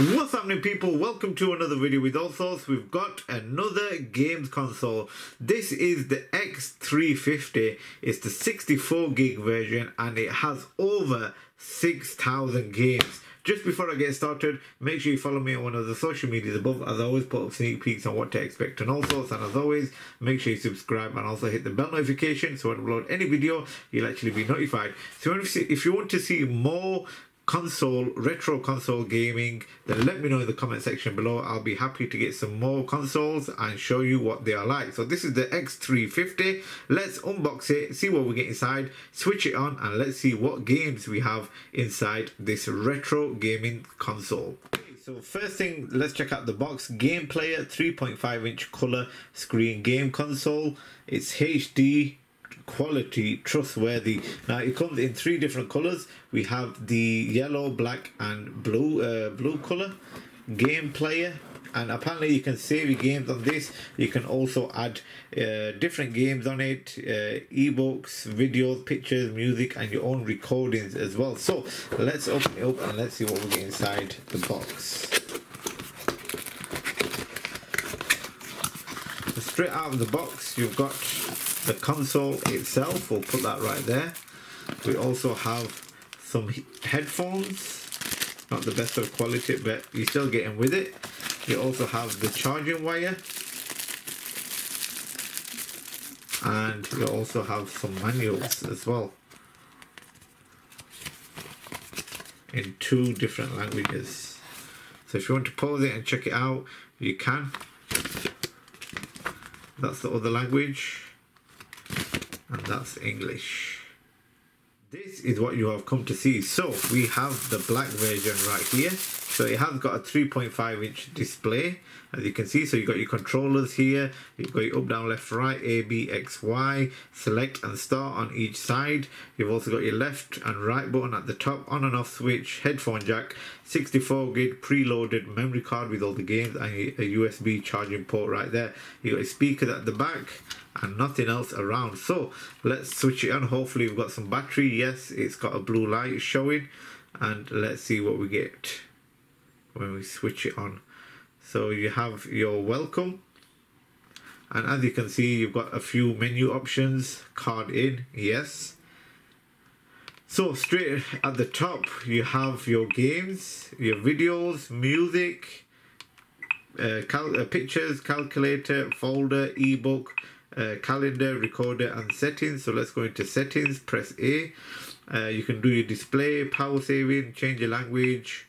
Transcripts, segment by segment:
What's happening people? Welcome to another video with Allsortzz. We've got another games console. This is the X350. It's the 64 gig version and it has over 6,000 games. Just before I get started, make sure you follow me on one of the social medias above as I always put up sneak peeks on what to expect and all sorts. And as always, make sure you subscribe and also hit the bell notification so when I upload any video, you'll actually be notified. So if you want to see more console, retro console gaming, then let me know in the comment section below. I'll be happy to get some more consoles and show you what they are like. So this is the X350. Let's unbox it, see what we get inside, switch it on, and let's see what games we have inside this retro gaming console. So first thing, let's check out the box. Game Player 3.5 inch color screen game console. It's HD quality, trustworthy. Now it comes in three different colors. We have the yellow, black, and blue uh, blue color. Game player. And apparently you can save your games on this. You can also add uh, different games on it, uh, ebooks, videos, pictures, music, and your own recordings as well. So let's open it up and let's see what we get inside the box. Straight out of the box, you've got the console itself we'll put that right there. We also have some headphones not the best of quality but you're still getting with it. You also have the charging wire. And you also have some manuals as well. In two different languages. So if you want to pause it and check it out you can. That's the other language and that's English. This is what you have come to see. So we have the black version right here. So it has got a 3.5 inch display as you can see. So you've got your controllers here. You've got your up, down, left, right, A, B, X, Y, select and start on each side. You've also got your left and right button at the top, on and off switch, headphone jack, 64 gig preloaded memory card with all the games and a USB charging port right there. You've got a speaker at the back and nothing else around. So let's switch it on. Hopefully we've got some battery. Yes it's got a blue light showing. And let's see what we get when we switch it on. So you have your welcome. And as you can see you've got a few menu options. Card in yes so straight at the top you have your games your videos music uh, cal uh, pictures calculator folder ebook uh, calendar, recorder and settings. So let's go into settings, press A. Uh, you can do your display, power saving, change your language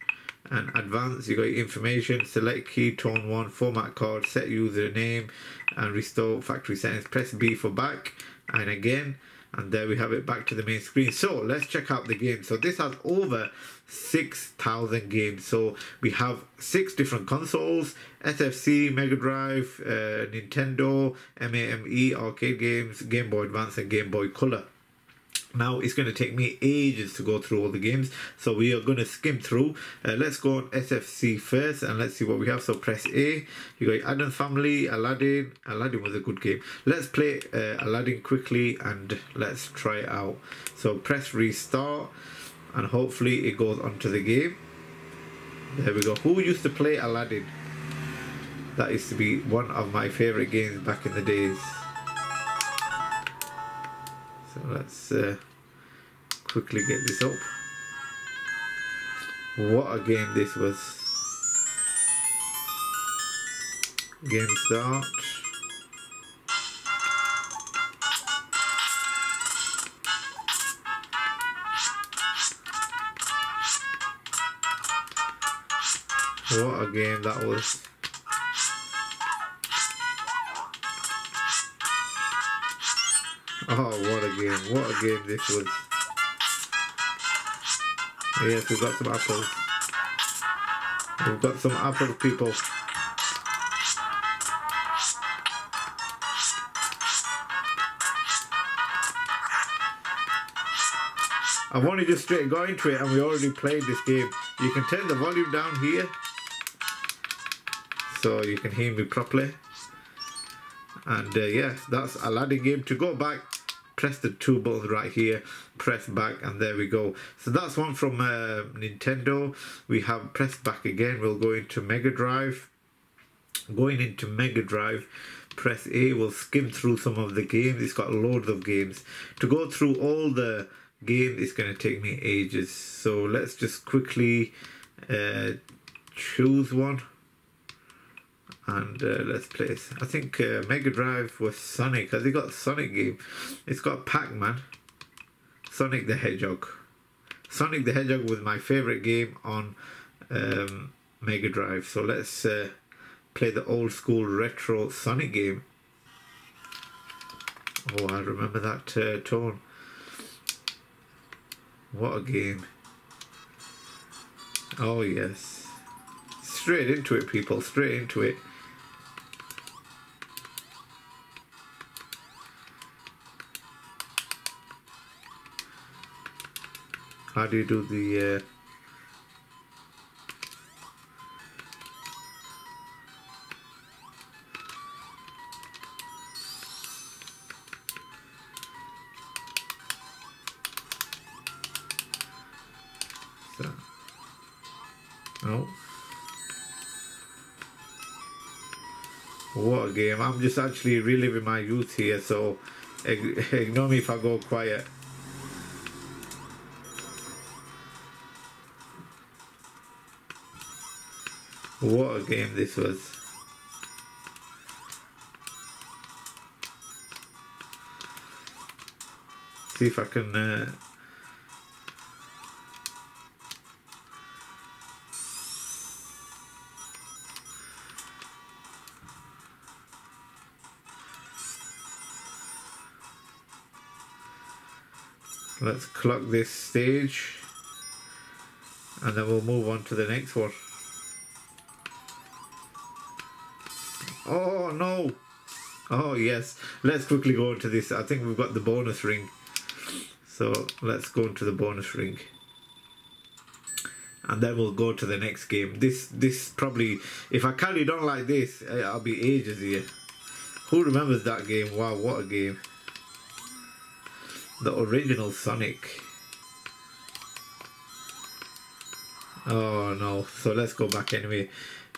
and advanced. You got your information, select key, tone 1, format card, set username and restore factory settings. Press B for back and again and there we have it back to the main screen. So let's check out the game. So this has over 6,000 games. So we have six different consoles. SFC Mega Drive uh, Nintendo MAME arcade games Game Boy Advance and Game Boy Color now it's going to take me ages to go through all the games so we are going to skim through. Uh, let's go on sfc first and let's see what we have. So press a. You got Addams family aladdin. Aladdin was a good game. Let's play uh, aladdin quickly and let's try it out. So press restart and hopefully it goes onto the game. There we go. Who used to play aladdin? That used to be one of my favorite games back in the days so let's uh, quickly get this up. What a game this was. Game start. What a game that was. What a game. This was. Yes, we've got some apples. We've got some apples, people. I've only just straight got into it and we already played this game. You can turn the volume down here so you can hear me properly. And uh, yeah, that's Aladdin game to go back press the two buttons right here, press back, and there we go. So that's one from uh, Nintendo. We have press back again. We'll go into Mega Drive. Going into Mega Drive, press A will skim through some of the games. It's got loads of games. To go through all the games, it's going to take me ages. So let's just quickly uh, choose one and uh, let's play. I think uh, Mega Drive was Sonic. Has it got Sonic game? It's got Pac-Man, Sonic the Hedgehog. Sonic the Hedgehog was my favorite game on um, Mega Drive. So let's uh, play the old school retro Sonic game. Oh, I remember that uh, tone. What a game. Oh, yes. Straight into it, people. Straight into it. How do you do the... Uh. What a game. I'm just actually reliving my youth here, so ignore me if I go quiet. What a game this was. See if I can uh, let's clock this stage and then we'll move on to the next one oh no. Oh yes. Let's quickly go into this. I think we've got the bonus ring. So let's go into the bonus ring. And then we'll go to the next game. This this probably if I carry on like this eh, I'll be ages here. Who remembers that game? Wow what a game. The original Sonic. Oh no, so let's go back anyway.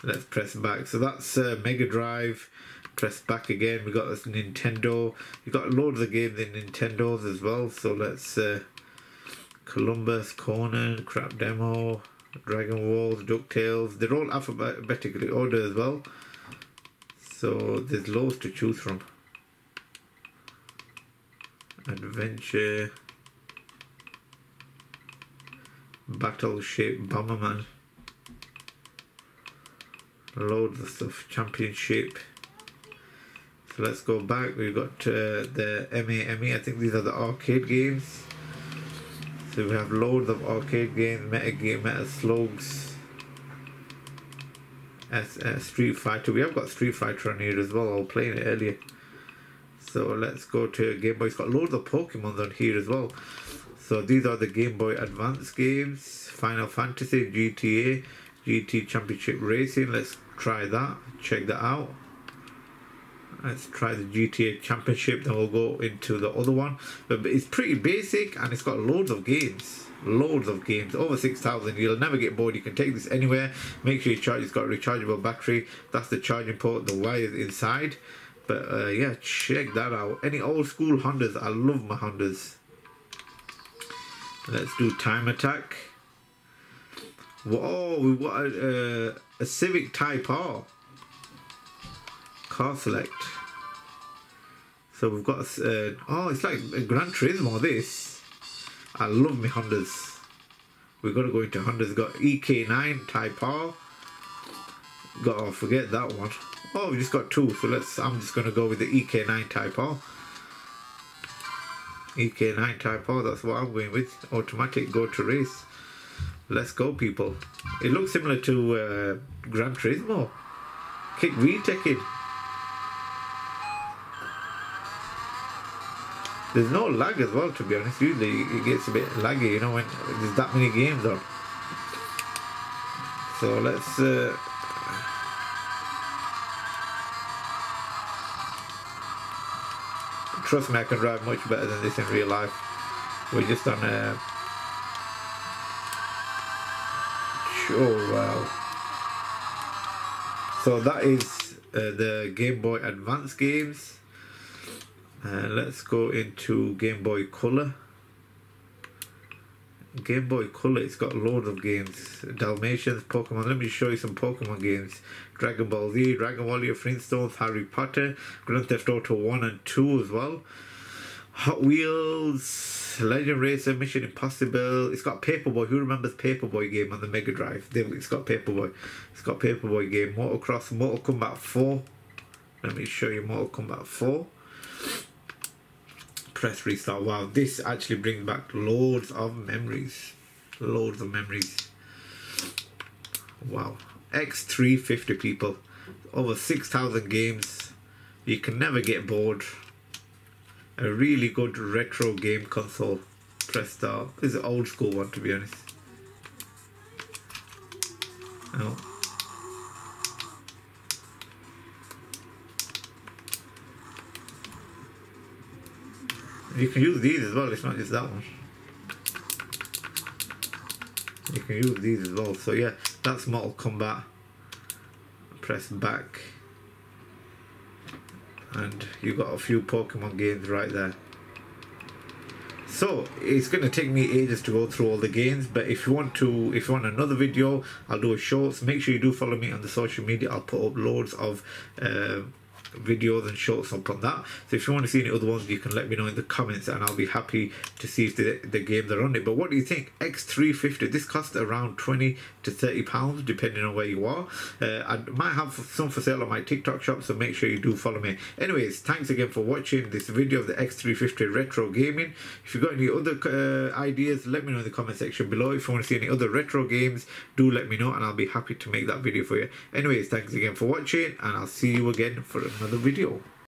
Let's press back. So that's uh, Mega Drive. Press back again. We got this Nintendo. We got loads of games in Nintendos as well. So let's uh, Columbus, Conan, Crap Demo, Dragon Walls, DuckTales. They're all alphabetically ordered as well. So there's loads to choose from adventure battleship bomberman loads of stuff championship so let's go back we've got uh, the MAME I think these are the arcade games so we have loads of arcade games meta game Metal Slugs as uh, Street Fighter we have got Street Fighter on here as well I was playing it earlier so let's go to Game Boy. It's got loads of Pokemon on here as well. So these are the Game Boy Advance games. Final Fantasy, GTA, GT Championship Racing. Let's try that. Check that out. Let's try the GTA Championship. Then we'll go into the other one. But it's pretty basic and it's got loads of games. Loads of games. Over 6,000. You'll never get bored. You can take this anywhere. Make sure you charge. It's got a rechargeable battery. That's the charging port. The wire is inside. But uh, yeah, check that out. Any old school Hondas, I love my Hondas. Let's do time attack. Whoa, we got a, uh, a Civic Type R. Car select. So we've got, uh, oh, it's like a Gran Turismo, this. I love me Hondas. We've got to go into Hondas. Got EK9 Type R. Got to forget that one. Oh, we just got two, so let's. I'm just gonna go with the EK9 Type R. EK9 Type R, that's what I'm going with. Automatic go to race. Let's go, people. It looks similar to uh, Gran Turismo. Kick VTEC There's no lag as well, to be honest. Usually it gets a bit laggy, you know, when there's that many games on. So let's. Uh, trust me, I can drive much better than this in real life. We're just on a. Oh wow. So that is uh, the Game Boy Advance games. Uh, let's go into Game Boy Color. Game Boy Color, it's got loads of games. Dalmatians, Pokemon. Let me show you some Pokemon games. Dragon Ball Z, Dragon Ball Flintstones, Harry Potter, Grand Theft Auto 1 and 2 as well. Hot Wheels, Legend Racer, Mission Impossible. It's got Paperboy. Who remembers Paperboy game on the Mega Drive? It's got Paperboy. It's got Paperboy game. Motocross, Mortal Kombat 4. Let me show you Mortal Kombat 4 press restart. Wow, this actually brings back loads of memories. Loads of memories. Wow. X350 people. Over 6,000 games. You can never get bored. A really good retro game console. Press. This is an old school one to be honest. Oh. You can use these as well, it's not just that one. You can use these as well. So yeah, that's Mortal Kombat. Press back. And you've got a few Pokemon games right there. So it's going to take me ages to go through all the games, but if you want to, if you want another video, I'll do a shorts. Make sure you do follow me on the social media. I'll put up loads of uh, videos and shorts up on that. So if you want to see any other ones, you can let me know in the comments and I'll be happy to see if the, the games are on it. But what do you think? X350, this costs around 20 to 30 pounds depending on where you are. Uh, I might have some for sale on my TikTok shop, so make sure you do follow me. Anyways, thanks again for watching this video of the X350 Retro Gaming. If you've got any other uh, ideas, let me know in the comment section below. If you want to see any other retro games, do let me know and I'll be happy to make that video for you. Anyways, thanks again for watching and I'll see you again for another another video.